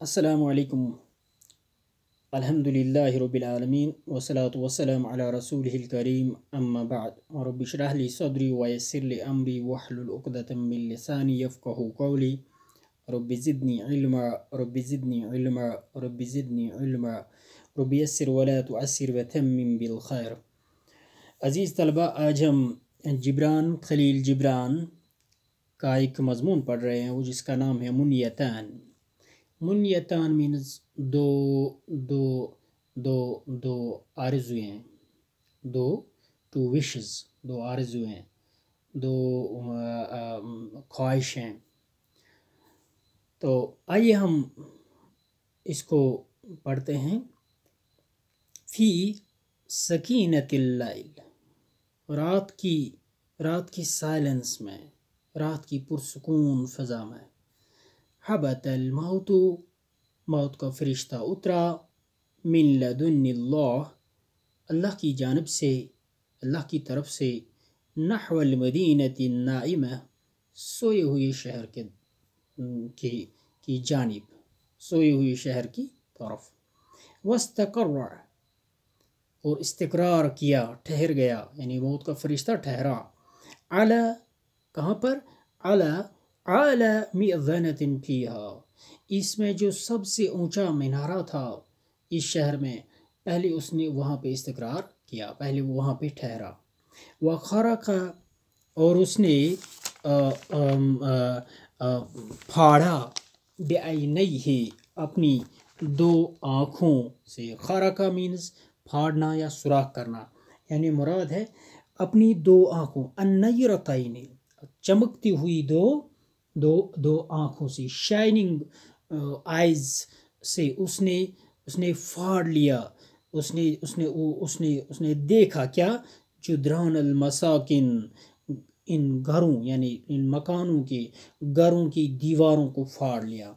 असलकम अल्हम्दुलिल्लाहि रब्बिल आलमीन वसलातु वस्सलाम अला रसूलिहिल करीम अम्मा बाद रब्बि इश्रह ली सदरी व यस्सिर ली अमरी वहलुल उक़दतम मिन लिसानी यफ़क़हू क़ौली रब्बि ज़िदनी इल्मा रब्बि ज़िदनी इल्मा रब्बि ज़िदनी इल्मा रब्बि यस्सिर वला तुअस्सिर व तम्मिम बिल खैर अज़ीज़ तलबा आज हम जिब्रान खलील जिब्रान का एक मजमून पढ़ रहे हैं वो जिसका नाम है मुनियतान मुनियतान मीन्स दो दो दो दो आरजुएँ दो टू विशेस दो आरजुएँ दो ख्वाहिशें तो आइए हम इसको पढ़ते हैं। फ़ी सकीनतिल रात की रात की साइलेंस में, रात की पुरसकून फ़ज़ा में। हबत मौत मौत का फरिश्ता उतरा मिन लदुन्निल्लाह अल्लाह की जानब से अल्लाह की तरफ़ से नहवल मदीनत नाइम सोए हुए शहर के की की जानब सोए हुए शहर की तरफ़ वस्तकर और इस्तकरार किया ठहर गया यानी मौत का फरिश्ता ठहरा अला कहाँ पर अला आला मिज़नतिन फीहा। इसमें जो सबसे ऊँचा मीनारा था, इस शहर में पहले उसने वहाँ पे इस्तकरार किया, पहले वो वहाँ पे ठहरा। व खरा का और उसने फाड़ा बेआई नहीं है अपनी दो आँखों से। खरा का मीन्स फाड़ना या सुराख करना, यानी मुराद है अपनी दो आँखों अन्नई रताई ने चमकती हुई दो दो दो आँखों से। शाइनिंग आइज़ से उसने उसने फाड़ लिया। उसने उसने उसने उसने देखा क्या? जुद्रान मसाकिन इन घरों, यानी इन मकानों के घरों की दीवारों को फाड़ लिया।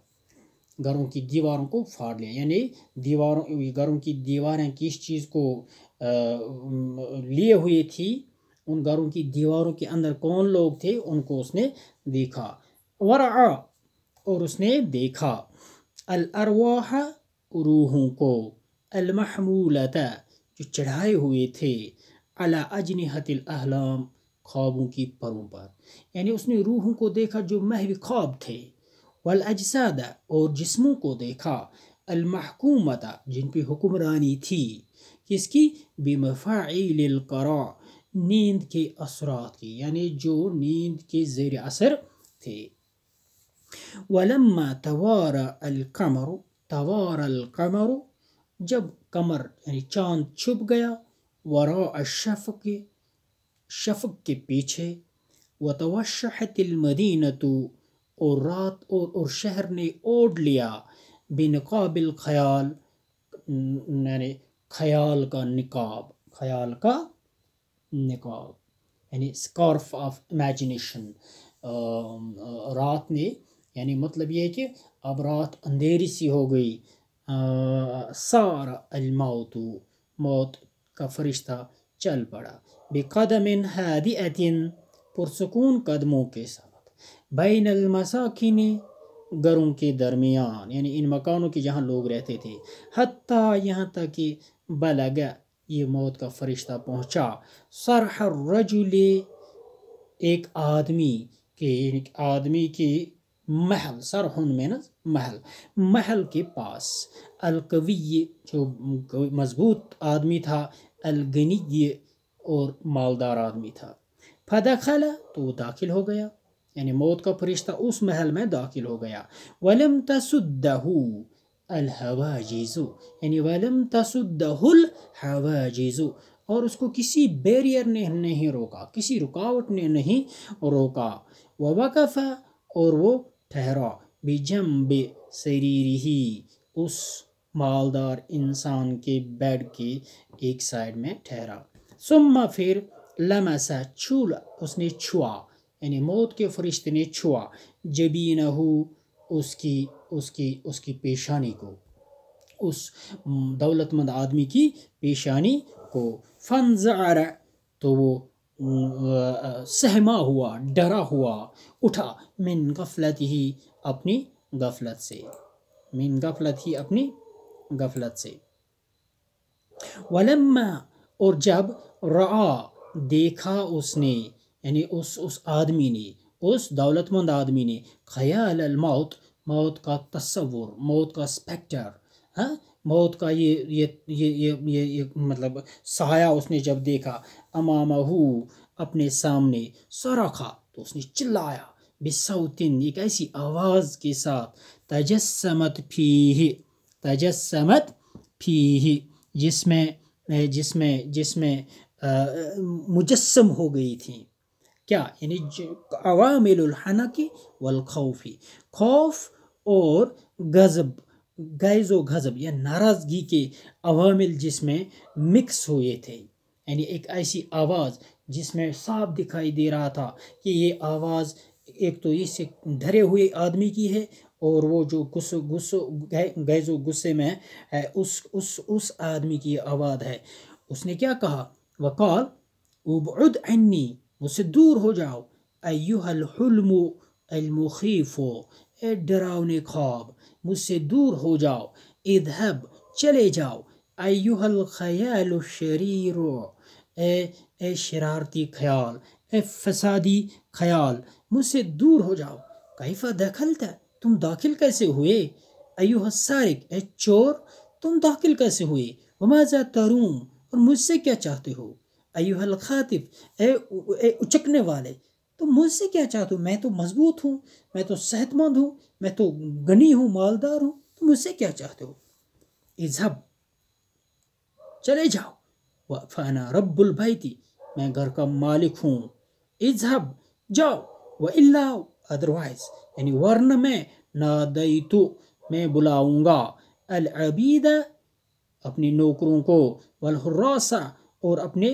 घरों की दीवारों को फाड़ लिया। यानी दीवारों, घरों की दीवारें किस चीज़ को लिए हुए थी? उन घरों की दीवारों के अंदर कौन लोग थे? उनको उसने देखा। वरा और उसने देखा, अल अरवाह रूहों को अलमहमूलता जो चढ़ाए हुए थे, अला अजनहतिल अहलाम, ख्वाबों की परों पर। यानी उसने रूहों को देखा जो महव ख्वाब थे, वल अजसादा और जिस्मों को देखा अलमहकूमता जिन पर हुक्मरानी थी, किसकी? बेमफ़ाइल करा, नींद के असरात की, यानी जो नींद के जेर असर थे। वलम्मा तवार अलकमर तवार अलकमर जब कमर यानी चाँद छुप गया वरा अशफ़ के शफक के पीछे व तवशहतिलमदीनतु और रात और, और शहर ने ओढ़ लिया बेनकाबिल ख्याल यानी ख्याल का निकाब ख्याल का निकाब यानी स्कार्फ ऑफ़ इमेजिनेशन रात ने यानी मतलब ये है कि अब रात अंधेरी सी हो गई। सारा अलमौतु मौत का फरिश्ता चल पड़ा। बेकदमिन हादियतिन, पुरसकून कदमों के साथ। बैन अलमसाकिन घरों के दरमियान, यानी इन मकानों के जहाँ लोग रहते थे। हती यहाँ तक कि बलगा ये मौत का फरिश्ता पहुँचा। सरह रजुल, एक आदमी के आदमी की महल, सरहन में महल। महल के पास अलकवी जो मज़बूत आदमी था अलगनी और मालदार आदमी था। फदखला तो वो दाखिल हो गया, यानी मौत का फरिश्ता उस महल में दाखिल हो गया। वलम तसुद्दहू अलहवाजीज़ु, यानी वलम तसुद्दहुल हवाजीज़ु, और उसको किसी बैरियर ने नहीं रोका, किसी रुकावट ने नहीं रोका। वक़फ़ा और वो ठहरा। बेजम्ब शरीर ही उस मालदार इंसान के बेड के एक साइड में ठहरा। सुम्मा फिर लमसा छूला उसने छुआ, यानी मौत के फरिश्ते ने छुआ जबी न हो उसकी उसकी उसकी पेशानी को। उस दौलतमंद आदमी की पेशानी को। फनज़ारा तो वो सहमा हुआ डरा हुआ उठा मिन गफलत ही अपनी गफलत से। मीन गफलत ही अपनी गफलत से। वलम्मा और जब रा देखा उसने यानी उस उस आदमी ने उस दौलतमंद आदमी ने ख्याल मौत मौत का तस्वुर मौत का स्पेक्टर हाँ? मौत का ये ये ये ये ये, ये मतलब साया उसने जब देखा अमामहू अपने सामने सराखा तो उसने चिल्लाया, बिसौतिन एक ऐसी आवाज़ के साथ, तजस्समत फीह तजस्समत फीह, जिसमें जिसमें जिसमें मुजस्म हो गई थी। क्या? यानी अवामिलहना की वल खौफी। खौफ और गज़ब, गैज़ो गज़ब, या नाराज़गी के अवामिल जिसमें मिक्स हुए थे। यानी एक ऐसी आवाज़ जिसमें साफ़ दिखाई दे रहा था कि ये आवाज़ एक तो इससे डरे हुए आदमी की है और वो जो गुस्सो गुस्सो गैज़ो गुस्से में है, उस उस उस आदमी की आवाज़ है। उसने क्या कहा? वकाल उबुद अन्नी, मुझसे दूर हो जाओ। अयुहलमु अलमुखीफ़ो ए डरावने ख्वाब, मुझसे दूर हो जाओ। इधब चले जाओ। अयुहल ख्याल शरीर। ए शरारती ख्याल ए फसादी ख्याल मुझसे दूर हो जाओ। कैफा दखल था तुम दाखिल कैसे हुए? अयुह सारिक ए चोर तुम दाखिल कैसे हुए? वमाजा तरूम और मुझसे क्या चाहते हो? अयुहल खातिफ ए, ए उचकने वाले तो मुझसे क्या चाहते हो? मैं तो मज़बूत हूँ मैं तो सेहतमंद हूँ मैं तो गनी हूँ मालदार हूँ तो मुझसे क्या चाहते हो? इजहब चले जाओ। व फ़ाना रब्बुल बैती, मैं घर का मालिक हूँ। इजहब, जाओ, व इल्ला अदरवाइज़ यानी वर्ण में नादई तो मैं बुलाऊँगा। अल अबीदा, अपने नौकरों को वलहरासा और अपने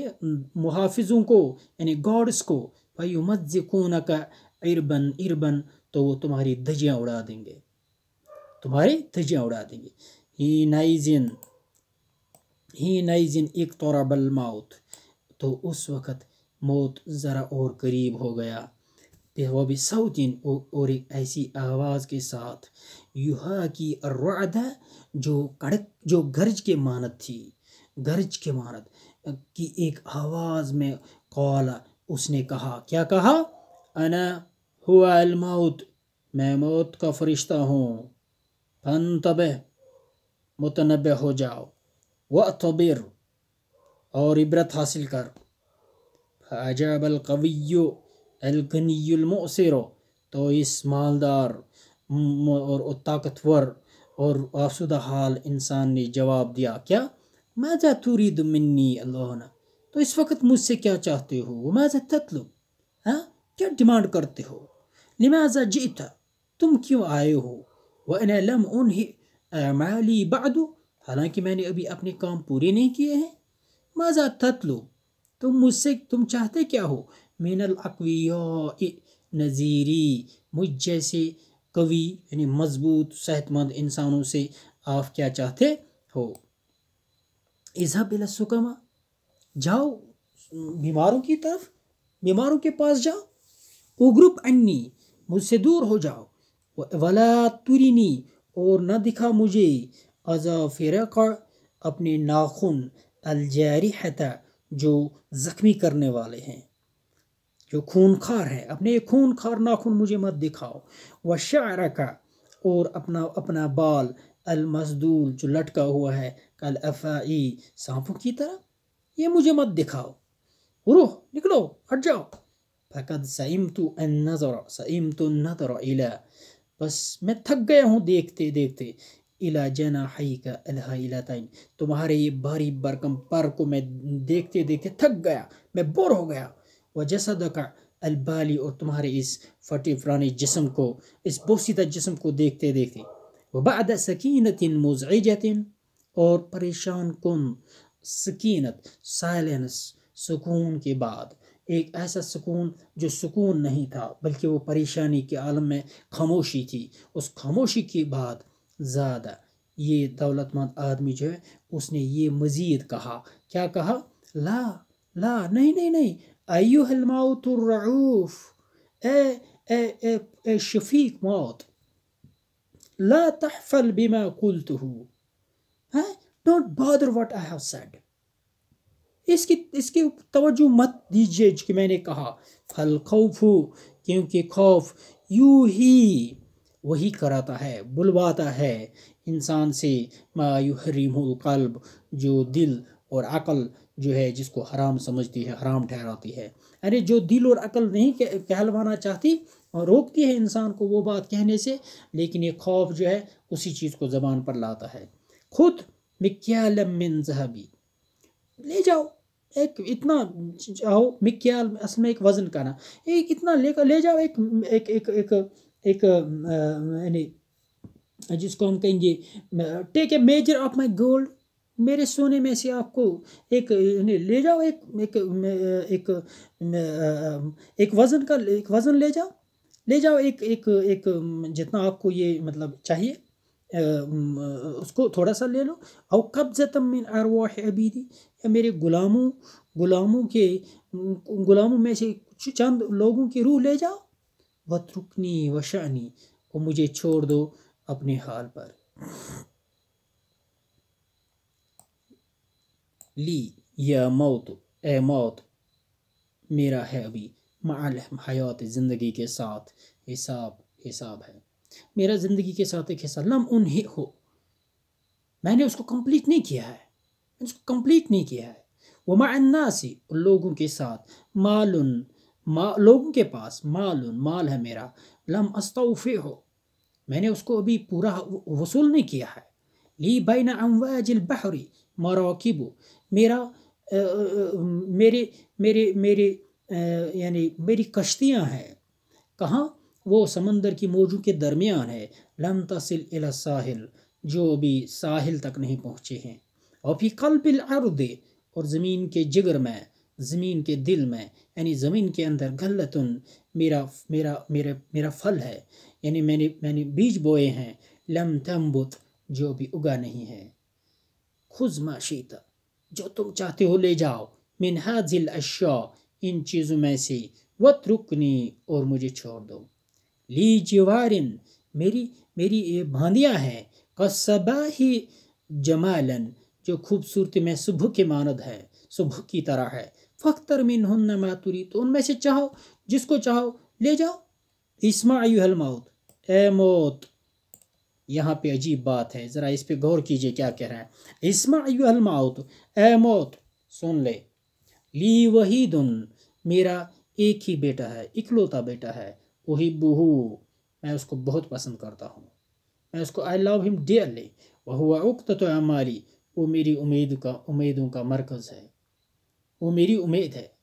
मुहाफिजों को, यानी गॉड्स को भाई मज्जिकून का इरबन इरबन तो वो तुम्हारी धजियाँ उड़ा देंगे। तुम्हारी धजियाँ उड़ा देंगे। ही नाइजिन ही नाइजिन एक तोरा बल मौत। तो उस वक़्त मौत ज़रा और करीब हो गया। वह भी सऊतिन और एक ऐसी आवाज़ के साथ, युहा की अर्वादा जो कड़क, जो गर्ज के मानत थी, गर्ज के मानत, की एक आवाज़ में कौला, उसने कहा, क्या कहा? अना हुआ मौत, मैं मौत का फरिश्ता हूँ। फन तब मुतनब हो जाओ। व तबिर और इबरत हासिल कर अजाबल कवियो अलगनीमसर तो इस मालदार और ताकतवर और आसुदा हाल इंसान ने जवाब दिया क्या माजा तुरीद मिन्नी अल्लाह तो इस वक्त मुझसे क्या चाहते हो माजा ततलब हाँ क्या डिमांड करते हो लिमाजा जीता तुम क्यों आए हो वह लम उन अमाली बादू हालाँकि मैंने अभी अपने काम पूरे नहीं किए हैं। माजा ततलो, तुम मुझसे, तुम चाहते क्या हो? मिनल अकविया नज़ीरी, मुझ जैसे कवि, यानी मज़बूत, सेहतमंद इंसानों से आप क्या चाहते हो? इजहब सुकमा, जाओ, बीमारों की तरफ़, बीमारों के पास जाओ। उग्रुप अन्नी, मुझसे दूर हो जाओ। वला तुरीनी, और न दिखा मुझे। अजा फिर अपने नाखून अलजारिहता, जो ज़ख्मी करने वाले हैं। जो खूनखार है, अपने खूनखार नाखून मुझे मत दिखाओ। व शार का और अपना अपना बाल अलमजदूल, जो लटका हुआ है कल अफ़ाई सांपों की तरह, ये मुझे मत दिखाओ। रुह, निकलो, हट जाओ। फ़कद सईम तो नज़र सईम तो नज़र इला। बस मैं थक गया हूँ देखते देखते इला जना हई का अलहाइलाताइन। तुम्हारे ये भारी बरकम पर को मैं देखते देखते थक गया, मैं बोर हो गया। व जसद का अलबाली और तुम्हारे इस फटे फराने जिसम को, इस बोसीदा जिसम को देखते देखते वबाद सकीनत मुजत और परेशान कन सकीनत, साइलेंस सुकून के बाद। एक ऐसा सुकून जो सुकून नहीं था, बल्कि वो परेशानी के आलम में खामोशी थी। उस खामोशी के बाद ज़्यादा। ये दौलतमंद आदमी जो है, उसने ये मज़ीद कहा। क्या कहा? ला ला, नहीं नहीं नहीं। अयुहलमाउतरऊफ़ ए ए ए ए शफीक मौत। ला तहफल बिमा कुलतुहु। हाँ? Don't bother what I have said इसकी इसकी तवज्जो मत दीजिए कि मैंने कहा। फल खौफू, क्योंकि खौफ यू ही वही कराता है, बुलवाता है। इंसान से मायूहरीमुल कल्ब, जो दिल और अकल जो है, जिसको हराम समझती है, हराम ठहराती है। अरे, जो दिल और अकल नहीं कहलवाना चाहती और रोकती है इंसान को वो बात कहने से, लेकिन ये खौफ जो है, उसी चीज़ को ज़बान पर लाता है। खुद मिक्यालम मिन जहबी। ले जाओ, एक इतना जाओ, मिक्याल असल में एक वज़न का ना एक इतना लेकर, ले जाओ एक एक एक एक एक यानी, जिसको हम कहेंगे take a measure of my gold मेरे सोने में से आपको एक ले जाओ, एक एक एक एक वज़न का, एक वज़न ले जाओ। ले जाओ एक एक एक जितना आपको ये मतलब चाहिए उसको थोड़ा सा ले लो। और कब्ज़तम मिन अरवाह अबीदी। या मेरे ग़ुलामों ग़ुलामों के ग़ुलामों में से कुछ चंद लोगों की रूह ले जाओ। वतरुकनी वशानी और मुझे छोड़ दो अपने हाल पर। ली, या मौत, ए मौत, मेरा है अभी माल हयात ज़िंदगी के साथ हिसाब हिसाब है। मेरा ज़िंदगी के साथ एक हिस्सा, लम उन ही। मैंने उसको कंप्लीट नहीं किया है। मैंने उसको कंप्लीट नहीं किया है। वो मान्नासी लोगों के साथ, मालुन मा लोगों के पास माल माल है मेरा। लम अस्तफ़े हो मैंने उसको अभी पूरा वसूल नहीं किया है। ली बैन अमवाजिल बहरी मराकिबु। मेरा आ, मेरे मेरे मेरे यानी मेरी कश्तियाँ हैं। कहाँ? वो समंदर की मौजू के दरमियान है। लम तसिल इला साहिल जो अभी साहिल तक नहीं पहुँचे हैं। और फिर कल्बिल अर्द और ज़मीन के जिगर में। ज़मीन के दिल में, यानी ज़मीन के अंदर गलतन मेरा मेरा मेरा मेरा फल है। यानी मैंने मैंने बीज बोए हैं, लम तम्बुत जो भी उगा नहीं है। खुज माशीता जो तुम चाहते हो ले जाओ। मिन हाजिल अशा इन चीज़ों में से वत रुकनी और मुझे छोड़ दो। ली जिवारिन मेरी मेरी ये भांदियाँ हैं। कसबा ही जमालन, जो खूबसूरती में सुबह के मानद है, सुबह की तरह है। फ़ख्तर मिन हन मातुरी तो उनमें से चाहो, जिसको चाहो, ले जाओ। इसमा मौत। ए मौत, यहाँ पे अजीब बात है। ज़रा इस पे गौर कीजिए क्या कह रहा है। इसमा मौत, ए मौत, सुन ले। ली वही दुन मेरा एक ही बेटा है, इकलौता बेटा है। वही बहू मैं उसको बहुत पसंद करता हूँ। मैं उसको आई लव हिम डियरली वह हुआ उक्त तो हमारी वो मेरी उम्मीद का, उम्मीदों का मरकज़ है। वो मेरी उम्मीद है।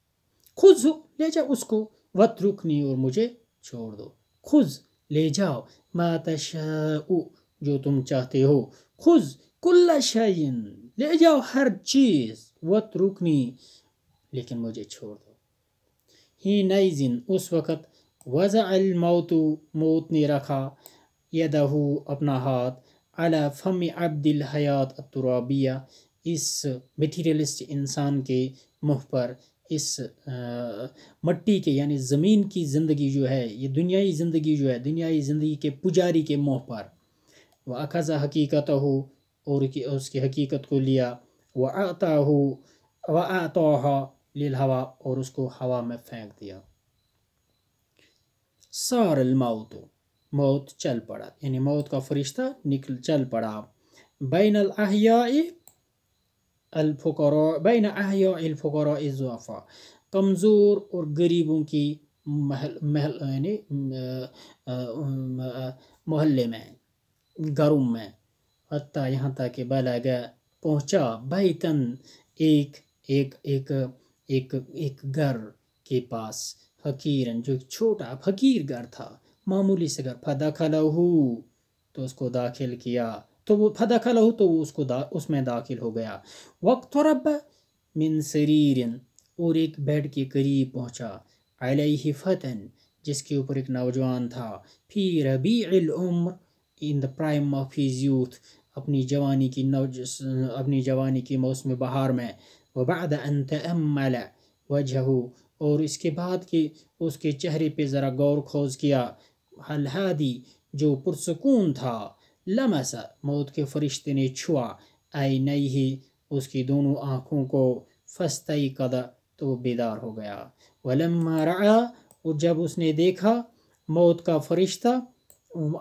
खुद ले जाओ उसको। वत रुकनी और मुझे छोड़ दो। खुद ले जाओ। मातशाऊ जो तुम चाहते हो। खुद कुल्ला शाइन ले जाओ हर चीज़। वत रुकनी, लेकिन मुझे छोड़ दो। ही नई जिन उस वक़्त वज़ा मौतु, मौत ने रखा यदहू अपना हाथ। अला फ़म अब्दिल हयात तुराबिया इस मटीरियलिस्ट इंसान के मुँह पर, इस मट्टी के, यानी ज़मीन की ज़िंदगी जो है, ये दुनियाई ज़िंदगी जो है, दुनियाई ज़िंदगी के पुजारी के मुँह पर। वह अखज़ा हकीकत हो और उसकी हकीकत को लिया। वह आता हो व आता लिल हवा, और उसको हवा में फेंक दिया। सार मौत मौत चल पड़ा। यानी मौत का फरिश्ता निकल, चल पड़ा। बैन अलफ़ुकरा बैन अहयाफ़ुकरा इज़ाफ़ा कमज़ोर और गरीबों की महल महल यानी मोहल्ले में घरों में हती यहाँ तक कि बलगा पहुँचा बैतन एक एक एक एक एक घर के पास फ़कीरन जो एक छोटा फ़कीर घर था मामूली से घर फदखलहू तो उसको दाखिल किया तो वो फदखल हो तो वो उसको दा, उसमें दाखिल हो गया। वक्त रब मिन शरीरन और एक बेड के करीब पहुँचा। अलैहि फतन, जिसके ऊपर एक नौजवान था। फिर रबी उम्र, in the prime of his youth, अपनी जवानी की नौज, अपनी जवानी की मौसम बहार में। वबाद अन तअम्मल वजहू, और इसके बाद कि, उसके चेहरे पे ज़रा गौर खोज किया हलहादी जो पुरसकून था। लमसा मौत के फरिश्ते ने छुआ आई नई ही उसकी दोनों आँखों को फस्तई कदा तो बेदार हो गया वलम्मा रआ और जब उसने देखा मौत का फरिश्ता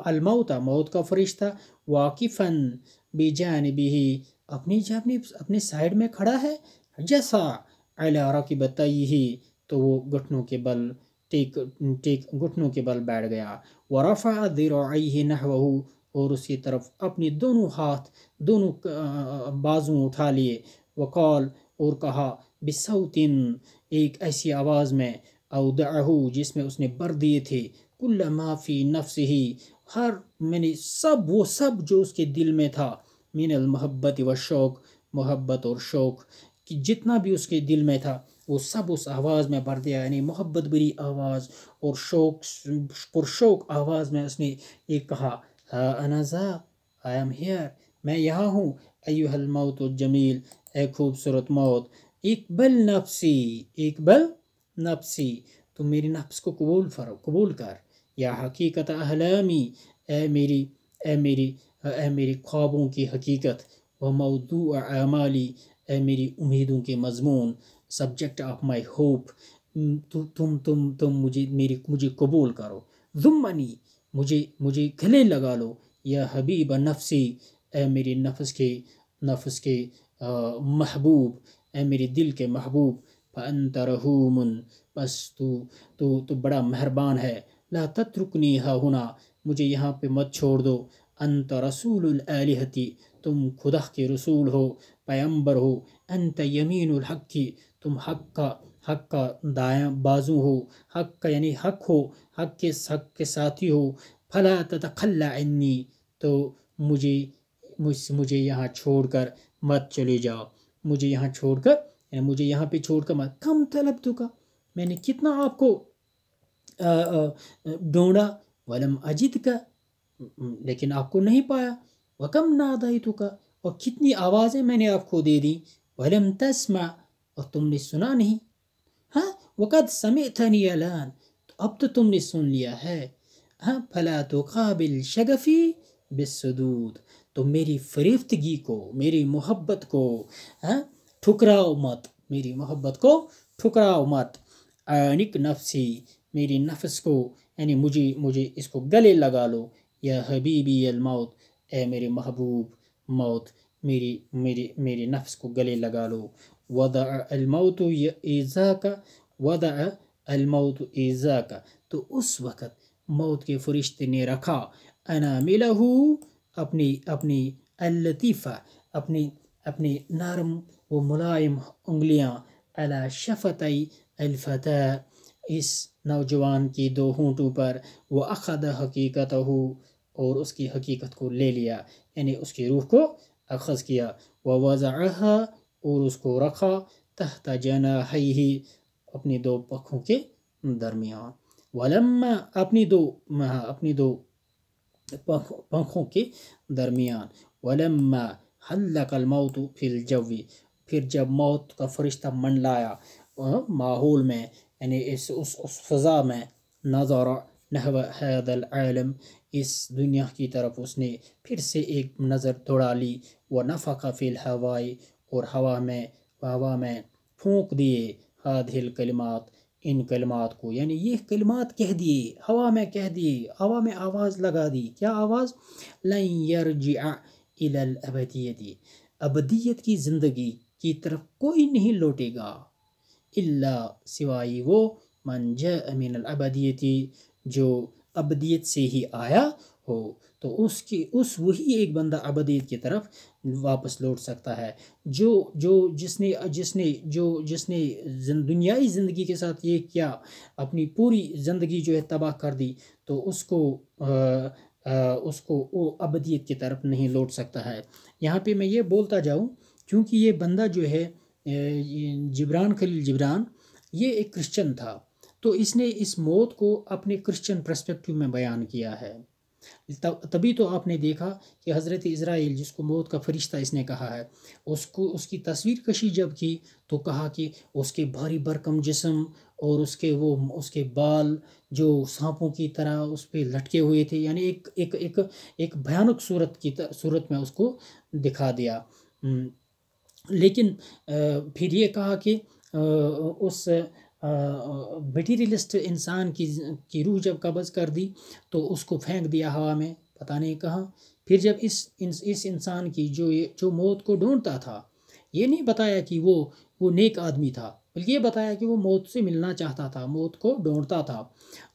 अलमौता मौत का फरिश्ता वाकिफ़न बेजान भी अपनी अपनी अपने साइड में खड़ा है जैसा अला की बताई ही तो वो घुटनों के बल टेक टेक घुटनों के बल बैठ गया वरफ़ा दिरही नहवहू और उसकी तरफ़ अपनी दोनों हाथ, दोनों बाजू उठा लिए। वकाल और कहा, बिसौतिन, एक ऐसी आवाज़ में अवदहू जिसमें उसने बर दिए थे, कुल्ल माफ़ी नफ्स ही हर मैंने सब, वो सब जो उसके दिल में था, मिनल मोहब्बत व शौक़, मोहब्बत और शौक़, कि जितना भी उसके दिल में था, वो सब उस आवाज़ में भर दिया, यानी मोहब्बत भरी आवाज़ और शौक पुरशौक आवाज़ में उसने ये कहा अनज़ा आई एम हेयर मैं यहाँ हूँ अयुहल मौत जमील ए खूबसूरत मौत इकबल नफसी इकबल नफसी तुम मेरी नफ्स को कबूल फरो कबूल कर या हकीकत अहलामी ए मेरी ए मेरी ए मेरी ख्वाबों की हकीकत व मौदू अमाली ए मेरी उम्मीदों के मजमून सब्जेक्ट ऑफ़ माई होप तुम तुम तुम मुझे मेरी मुझे कबूल करो जुम्मनी मुझे मुझे गले लगा लो। या हबीब नफसी ए मेरी नफस के नफस के महबूब ए मेरे दिल के महबूब। फ़नत रहूमन, बस तू तू तो बड़ा मेहरबान है। ला तत्रुकनी हा हुना मुझे यहाँ पे मत छोड़ दो। अंत रसूल आलिहती, तुम खुदा के रसूल हो पैम्बर हो। अंत यमीन हक की तुम हक का हक का दायां बाजू हो, हक का यानी हक हो, हक के हक के साथी हो, फला ततखल्ला अन्नी तो मुझे, मुझ, मुझे यहाँ छोड़कर मत चले जाओ। मुझे यहाँ छोड़कर, यानी मुझे यहाँ पे छोड़कर मत। कम तलब तो का। मैंने कितना आपको ढूंढा? वलम अजित का। लेकिन आपको नहीं पाया। वकम नादाई तो का। और कितनी आवाज़ें मैंने आपको दे दी। वलम तस्मा और तुमने सुना नहीं। हाँ वक़द समय था नहीं अलान तो अब तो तुमने सुन लिया है हाँ फला तो काबिल शगफ़ी बिसदूद तो मेरी फरीफ्तगी को मेरी मोहब्बत को हाँ ठुकराओ मत मेरी मोहब्बत को ठुकराओ मत अनिक नफसी मेरी नफ्स को यानी मुझे मुझे इसको गले लगा लो या हबीबी अलमौत ए मेरे महबूब मौत मेरी मेरी मेरी नफ्स को गले लगा लो वदा अलमौत ईज़ा का वदा अलमौत ईज़ा का तो उस वक़्त मौत के फरिश्ते ने रखा अना मिलहू अपनी अपनी अलतीफ़ा अपनी अपनी नरम व मुलायम उंगलियाँ अला शफतई अलफता इस नौजवान की दो होंठों पर वह अखद हकीकत हो और उसकी हकीकत को ले लिया यानी उसकी रूह को अखज़ किया व वज़ा और उसको रखा तहत जना ही अपनी दो पखों के दरमियान। वलम्मा अपनी दो अपनी दो पंखों के दरमियान। वलम्मा हल्लकल मौत फिल जवी फिर जब मौत का फरिश्ता मंडलाया माहौल में, यानी इस, उस उस फ़ज़ा में नज़ारा नहव हैदल आलम, इस दुनिया की तरफ़ उसने फिर से एक नज़र दौड़ा ली। व नफ़ा फिल हवाई और हवा में हवा में फूंक दिए। हादिल कलिमात, इन कलमात को। यानी ये कलमात कह दिए, हवा में कह दिए, हवा में आवाज़ लगा दी। क्या आवाज़? लल अबदियती। अबदियत की ज़िंदगी की तरफ़ कोई नहीं लौटेगा, इल्ला सिवाय वो। मन ज़मीन अबदियती, जो अबदियत से ही आया हो तो उसकी उस वही एक बंदा अबदियत की तरफ़ वापस लौट सकता है। जो जो जिसने जिसने जो जिसने दुनियाई ज़िंदगी के साथ ये किया अपनी पूरी ज़िंदगी जो है तबाह कर दी तो उसको आ, आ, उसको वो अबदियत की तरफ़ नहीं लौट सकता है। यहाँ पे मैं ये बोलता जाऊँ क्योंकि ये बंदा जो है जिब्रान खलील जिब्रान ये एक क्रिश्चन था। तो इसने इस मौत को अपने क्रिश्चियन प्रस्पेक्टिव में बयान किया है। तभी तो आपने देखा कि हज़रत इसराइल जिसको मौत का फरिश्ता इसने कहा है, उसको, उसकी तस्वीर कशी जब की तो कहा कि उसके भारी भरकम जिसम और उसके वो, उसके बाल जो सांपों की तरह उस पर लटके हुए थे, यानी एक एक एक एक भयानक सूरत की सूरत में उसको दिखा दिया। लेकिन फिर ये कहा कि उस मटीरियलिस्ट इंसान की की रूह जब कब्ज़ कर दी तो उसको फेंक दिया हवा में, पता नहीं कहाँ। फिर जब इस इस इंसान की जो जो मौत को ढूंढता था, ये नहीं बताया कि वो वो नेक आदमी था, बल्कि ये बताया कि वो मौत से मिलना चाहता था, मौत को ढूंढता था।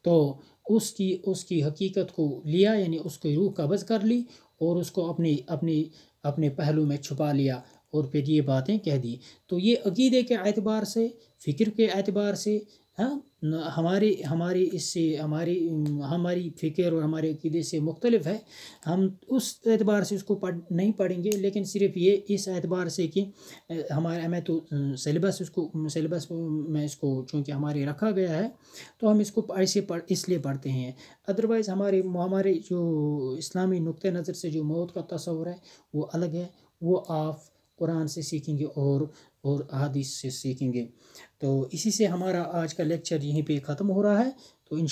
तो उसकी उसकी हकीकत को लिया, यानी उसकी रूह कब्ज़ कर ली, और उसको अपनी अपनी, अपने पहलू में छुपा लिया। और फिर ये बातें कह दी। तो ये अकीदे के एतबार से, फ़िक्र के अतबार से हाँ हमारे, हमारी इससे, हमारी हमारी फ़िक्र और हमारे अकीदे से मुख्तलिफ़ है। हम उस एतबार से उसको पढ़, नहीं पढ़ेंगे, लेकिन सिर्फ़ ये इस एतबार से कि हमारे, मैं तो सिलेबस उसको सिलेबस में इसको, चूँकि हमारे रखा गया है तो हम इसको ऐसे पढ़, इसलिए पढ़ते हैं। अदरवाइज़ हमारे हमारे जो इस्लामी नुक़ नज़र से जो मौत का तस्वर है, वो अलग है, वो आप कुरान से सीखेंगे और और अहादीस से सीखेंगे। तो इसी से हमारा आज का लेक्चर यहीं पे ख़त्म हो रहा है। तो इन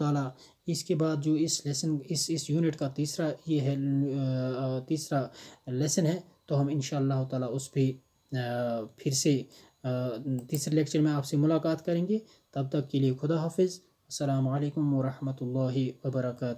ताला इसके बाद जो इस लेसन, इस इस यूनिट का तीसरा, ये है तीसरा लेसन है तो हम इन ताला उस पर फिर से तीसरे लेक्चर में आपसे मुलाकात करेंगे। तब तक के लिए खुदा हाफिज़। अल्लाम वरहमल वर्का